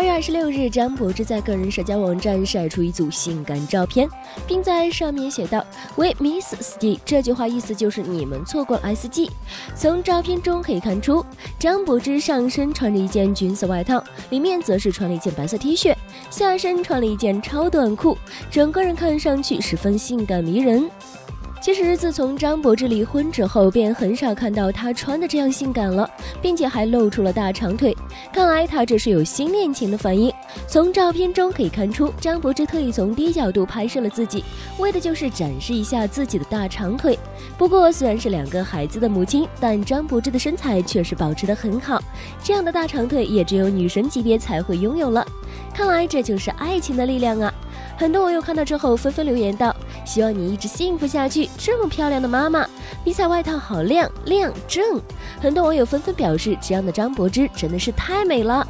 二月二十六日，张柏芝在个人社交网站晒出一组性感照片，并在上面写道：“：“We Miss Ski。”这句话意思就是你们错过了 S G。从照片中可以看出，张柏芝上身穿着一件军色外套，里面则是穿了一件白色 T 恤，下身穿了一件超短裤，整个人看上去十分性感迷人。其实，自从张柏芝离婚之后，便很少看到她穿的这样性感了，并且还露出了大长腿。看来她这是有新恋情的反应。从照片中可以看出，张柏芝特意从低角度拍摄了自己，为的就是展示一下自己的大长腿。不过，虽然是两个孩子的母亲，但张柏芝的身材确实保持得很好，这样的大长腿也只有女神级别才会拥有了。看来这就是爱情的力量啊！很多网友看到之后纷纷留言道：“希望你一直幸福下去，这么漂亮的妈妈，迷彩外套好亮亮正。”很多网友纷纷表示：“这样的张柏芝真的是太美了。”